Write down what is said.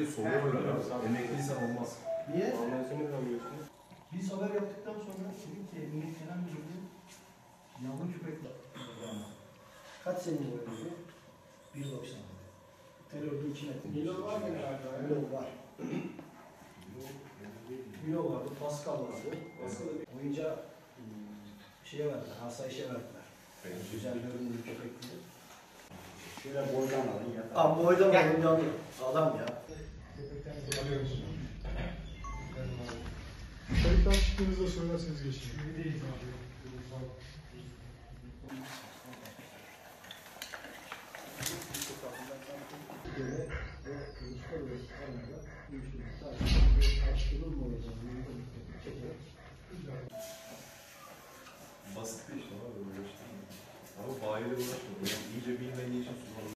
Bilmiyorum. Emekliysen olmaz. Niye? Anlaysını bilmiyorsun. Biz haber yaptıktan sonra dedik ki Emniyet Genel Müdürlüğü yavru köpekle Kaç senin bu ödülü? 1.90. Terörde 2 metre. Milo var mı herhalde? Milo var. Milo vardı, Pascal vardı. Oyunca hmm, şeye verdiler, asayişe verdiler. Güzel görünümlü köpek diye. Şöyle boydan alın ya. Abi boyda mı? Oyuncu Adam ya. Kayıttan çıktığınızda söylerseniz geçeyim. Türkiye'de ve uluslararası arenada uyuşturucu sadece açtırılmayacak